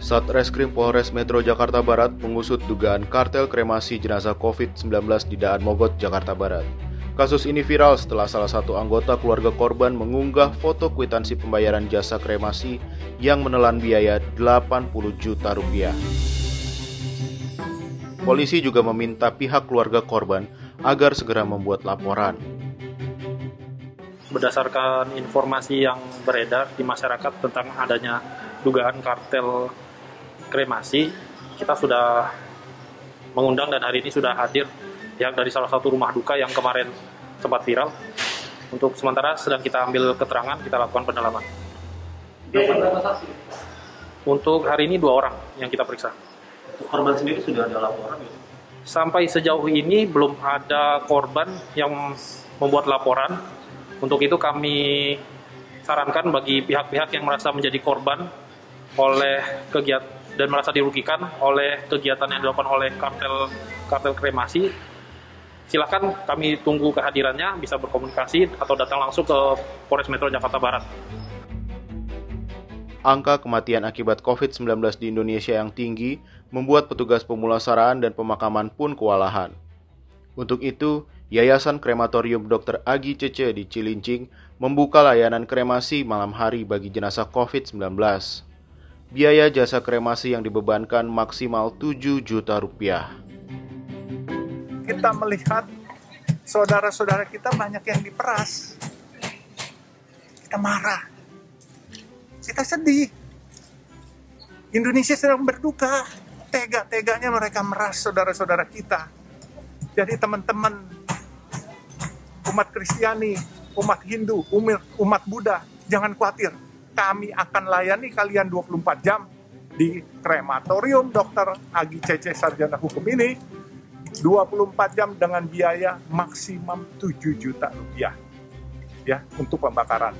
Satreskrim Polres Metro Jakarta Barat mengusut dugaan kartel kremasi jenazah COVID-19 di Daan Mogot, Jakarta Barat. Kasus ini viral setelah salah satu anggota keluarga korban mengunggah foto kwitansi pembayaran jasa kremasi yang menelan biaya 80 juta rupiah. Polisi juga meminta pihak keluarga korban agar segera membuat laporan. Berdasarkan informasi yang beredar di masyarakat tentang adanya dugaan kartel kremasi, kita sudah mengundang dan hari ini sudah hadir pihak dari salah satu rumah duka yang kemarin sempat viral. Untuk sementara sedang kita ambil keterangan, kita lakukan pendalaman. Untuk hari ini dua orang yang kita periksa. Korban sendiri sudah ada laporan gitu? Sampai sejauh ini belum ada korban yang membuat laporan. Untuk itu kami sarankan bagi pihak-pihak yang merasa menjadi korban oleh kegiatan dan merasa dirugikan oleh kegiatan yang dilakukan oleh kartel kartel kremasi silakan kami tunggu kehadirannya bisa berkomunikasi atau datang langsung ke Polres Metro Jakarta Barat. Angka kematian akibat COVID-19 di Indonesia yang tinggi membuat petugas pemulasaraan dan pemakaman pun kewalahan. Untuk itu, Yayasan Krematorium Dr. Agi Cece di Cilincing membuka layanan kremasi malam hari bagi jenazah COVID-19. Biaya jasa kremasi yang dibebankan maksimal 7 juta rupiah. Kita melihat saudara-saudara kita banyak yang diperas. Kita marah. Kita sedih. Indonesia sedang berduka. Tega-teganya mereka meras saudara-saudara kita. Jadi teman-teman umat Kristiani, umat Hindu, umat Buddha, jangan khawatir kami akan layani kalian 24 jam di krematorium Dr. Agi Cece Sarjana Hukum ini 24 jam dengan biaya maksimum 7 juta rupiah ya untuk pembakaran.